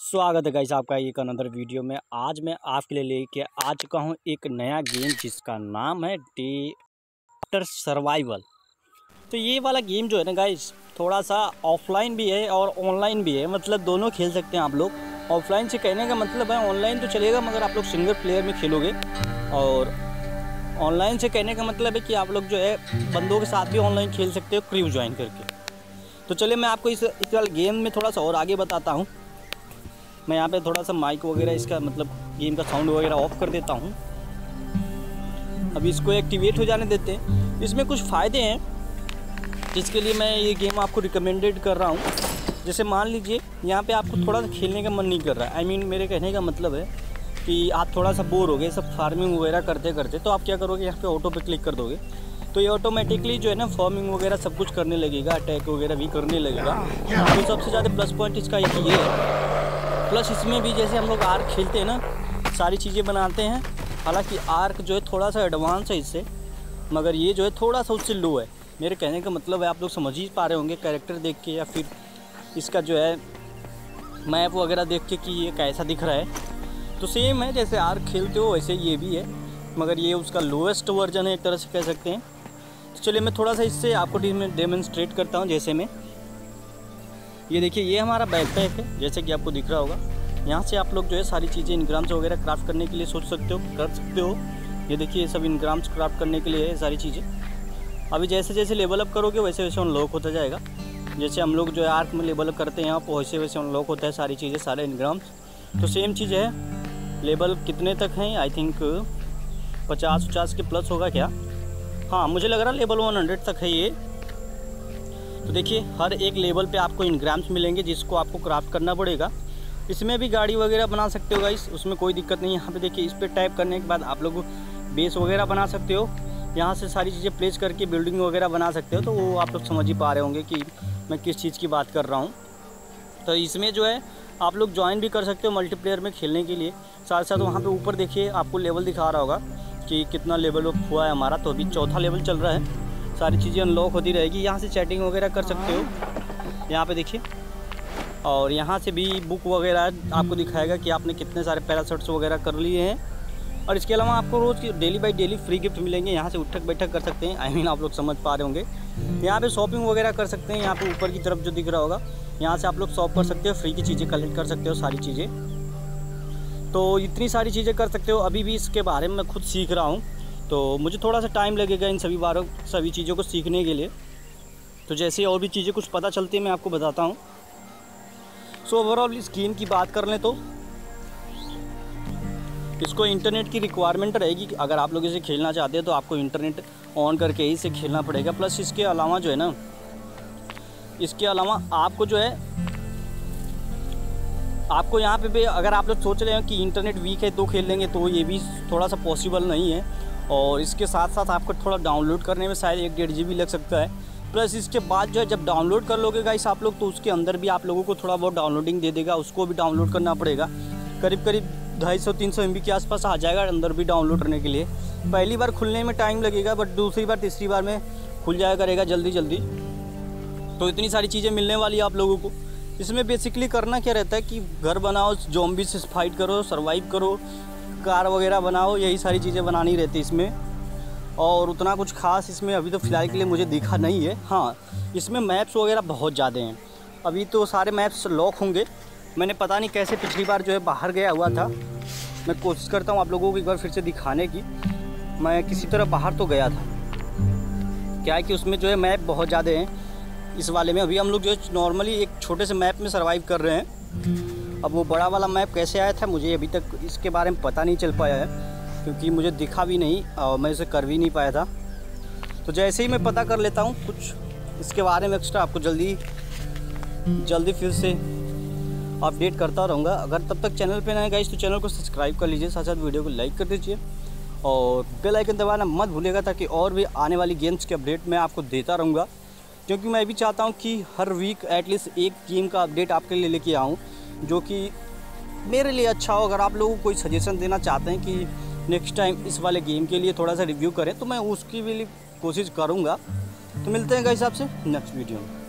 स्वागत है गाइस आपका एक अनदर वीडियो में। आज मैं आपके लिए लेके आ चुका हूँ एक नया गेम जिसका नाम है डी आफ्टर सर्वाइवल तो ये वाला गेम जो है ना गाइस थोड़ा सा ऑफलाइन भी है और ऑनलाइन भी है। मतलब दोनों खेल सकते हैं आप लोग। ऑफलाइन से कहने का मतलब है ऑनलाइन तो चलेगा मगर आप लोग सिंगल प्लेयर में खेलोगे। और ऑनलाइन से कहने का मतलब है कि आप लोग जो है, बंदों के साथ भी ऑनलाइन खेल सकते हो क्रू ज्वाइन करके। तो चलिए मैं आपको इस इस वाले गेम में थोड़ा सा और आगे बताता हूँ। मैं यहाँ पे थोड़ा सा माइक वगैरह इसका मतलब गेम का साउंड वगैरह ऑफ़ कर देता हूँ। अब इसको एक्टिवेट हो जाने देते हैं। इसमें कुछ फ़ायदे हैं जिसके लिए मैं ये गेम आपको रिकमेंडेड कर रहा हूँ। जैसे मान लीजिए यहाँ पे आपको थोड़ा सा खेलने का मन नहीं कर रहा है। आई I मीन mean, मेरे कहने का मतलब है कि आप थोड़ा सा बोर हो गए सब फ़ार्मिंग वगैरह करते करते तो आप क्या करोगे? यहाँ पे ऑटो पे क्लिक कर दोगे। तो ये ऑटोमेटिकली जो है ना फ़ार्मिंग वगैरह सब कुछ करने लगेगा अटैक वगैरह भी करने लगेगा। तो सबसे ज़्यादा प्लस पॉइंट इसका ये है प्लस इसमें भी जैसे हम लोग आर्क खेलते हैं ना, सारी चीज़ें बनाते हैं। हालाँकि आर्क जो है थोड़ा सा एडवांस है इससे, मगर ये जो है थोड़ा सा उससे लो है। मेरे कहने का मतलब है, आप लोग समझ ही पा रहे होंगे कैरेक्टर देख के या फिर इसका जो है मैप वगैरह देख के कि ये कैसा दिख रहा है। तो सेम है, जैसे आर्क खेलते हो, वैसे ये भी है, मगर ये उसका लोएस्ट वर्जन है, एक तरह से कह सकते हैं। तो चलिए मैं थोड़ा सा इससे आपको डेमोन्स्ट्रेट करता हूँ, जैसे मैं ये देखिए, ये हमारा बैक पैक है, जैसे कि आपको दिख रहा होगा। यहाँ से आप लोग जो है सारी चीज़ें इनग्राम्स वगैरह क्राफ्ट करने के लिए सोच सकते हो, कर सकते हो। ये देखिए, ये सब इनग्राम्स क्राफ्ट करने के लिए है सारी चीज़ें। अभी जैसे जैसे लेवल अप करोगे, वैसे वैसे अनलॉक होता जाएगा। जैसे हम लोग जो है आर्क में लेवल अप करते हैं यहाँ पर वैसे वैसे अनलॉक होता है सारी चीज़ें, सारे इनग्राम्स तो सेम चीज़ है। लेवल कितने तक हैं? आई थिंक पचास पचास के प्लस होगा क्या? हाँ मुझे लग रहा है लेवल वन हंड्रेड तक है ये। तो देखिए, हर एक लेवल पे आपको इनग्राम्स मिलेंगे जिसको आपको क्राफ्ट करना पड़ेगा। इसमें भी गाड़ी वगैरह बना सकते हो गाइस उसमें कोई दिक्कत नहीं यहाँ पे देखिए, इस पर टाइप करने के बाद आप लोग बेस वगैरह बना सकते हो। यहाँ से सारी चीज़ें प्लेस करके बिल्डिंग वगैरह बना सकते हो तो वो आप लोग समझ ही पा रहे होंगे कि मैं किस चीज़ की बात कर रहा हूँ। तो इसमें जो है, आप लोग ज्वाइन भी कर सकते हो मल्टीप्लेयर में खेलने के लिए। साथ साथ वहाँ पे ऊपर देखिए, आपको लेवल दिखा रहा होगा कि कितना लेवल हुआ है हमारा तो अभी चौथा लेवल चल रहा है। सारी चीज़ें अनलॉक होती रहेगी। यहाँ से चैटिंग वगैरह कर सकते हो। यहाँ पे देखिए। और यहाँ से भी बुक वगैरह आपको दिखाएगा कि आपने कितने सारे पैराशूट्स वगैरह कर लिए हैं। और इसके अलावा आपको रोज़ daily by daily free gift मिलेंगे। यहाँ से उठक बैठक कर सकते हैं। आई I मीन mean, आप लोग समझ पा रहे होंगे। यहाँ पे शॉपिंग वगैरह कर सकते हैं। यहाँ पे ऊपर की तरफ़ जो दिख रहा होगा यहाँ से आप लोग शॉप कर सकते हो। फ्री की चीज़ें कलेक्ट कर सकते हो सारी चीज़ें। तो इतनी सारी चीज़ें कर सकते हो। अभी भी इसके बारे में मैं खुद सीख रहा हूँ। तो मुझे थोड़ा सा टाइम लगेगा इन सभी बारों, सभी चीज़ों को सीखने के लिए। तो जैसे और भी चीज़ें कुछ पता चलती है, मैं आपको बताता हूँ। सो ओवरऑल स्कीम की बात कर लें तो इसको इंटरनेट की रिक्वायरमेंट रहेगी। अगर आप लोग इसे खेलना चाहते हैं तो आपको इंटरनेट ऑन करके ही इसे खेलना पड़ेगा। प्लस इसके अलावा जो है ना, इसके अलावा आपको जो है, आपको यहाँ पे भी अगर आप लोग सोच रहे हैं कि इंटरनेट वीक है तो खेल लेंगे तो ये भी थोड़ा सा पॉसिबल नहीं है। और इसके साथ साथ आपको थोड़ा डाउनलोड करने में शायद एक डेढ़ जी लग सकता है। प्लस इसके बाद जो है, जब डाउनलोड कर लोगे गाइस आप लोग तो उसके अंदर भी आप लोगों को थोड़ा बहुत डाउनलोडिंग दे देगा, उसको भी डाउनलोड करना पड़ेगा। करीब करीब ढाई सौ, तीन सौ एमबी के आसपास आ जाएगा अंदर भी डाउनलोड करने के लिए। पहली बार खुलने में टाइम लगेगा बट दूसरी बार, तीसरी बार में खुल जाया करेगा जल्दी जल्दी। तो इतनी सारी चीज़ें मिलने वाली है आप लोगों को। इसमें बेसिकली करना क्या रहता है कि घर बनाओ जॉम्बी से फाइट करो सर्वाइव करो। कार वगैरह बनाओ, यही सारी चीज़ें बनानी रहती इसमें। और उतना कुछ खास इसमें अभी तो फ़िलहाल के लिए मुझे दिखा नहीं है। हाँ इसमें मैप्स वगैरह बहुत ज़्यादा हैं। अभी तो सारे मैप्स लॉक होंगे। मैंने पता नहीं कैसे पिछली बार जो है बाहर गया हुआ था। मैं कोशिश करता हूँ आप लोगों को एक बार फिर से दिखाने की। मैं किसी तरह बाहर तो गया था। क्या है कि उसमें जो है मैप बहुत ज़्यादा हैं। इस वाले में अभी हम लोग जो है नॉर्मली एक छोटे से मैप में सर्वाइव कर रहे हैं। अब वो बड़ा वाला मैप कैसे आया था, मुझे अभी तक इसके बारे में पता नहीं चल पाया है, क्योंकि मुझे दिखा भी नहीं, और मैं इसे कर भी नहीं पाया था। तो जैसे ही मैं पता कर लेता हूँ कुछ, इसके बारे में एक्स्ट्रा आपको जल्दी जल्दी फिर से अपडेट करता रहूँगा। अगर तब तक चैनल पे नए गए तो चैनल को सब्सक्राइब कर लीजिए साथ साथ वीडियो को लाइक कर दीजिए, और बेल आइकन दबाना मत भूलिएगा, ताकि और भी आने वाली गेम्स के अपडेट मैं आपको देता रहूँगा। क्योंकि मैं भी चाहता हूँ कि हर वीक एटलीस्ट एक गेम का अपडेट आपके लिए लेके आऊँ। जो कि मेरे लिए अच्छा हो। अगर आप लोगों को कोई सजेशन देना चाहते हैं कि नेक्स्ट टाइम इस वाले गेम के लिए थोड़ा सा रिव्यू करें तो मैं उसकी भी कोशिश करूँगा। तो मिलते हैं गाइस आपसे नेक्स्ट वीडियो में।